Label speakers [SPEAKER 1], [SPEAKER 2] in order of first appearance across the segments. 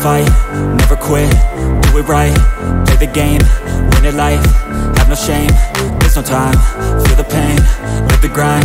[SPEAKER 1] fight, never quit, do it right, play the game, win it life, have no shame, there's no time, feel the pain, live the grind,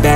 [SPEAKER 1] But they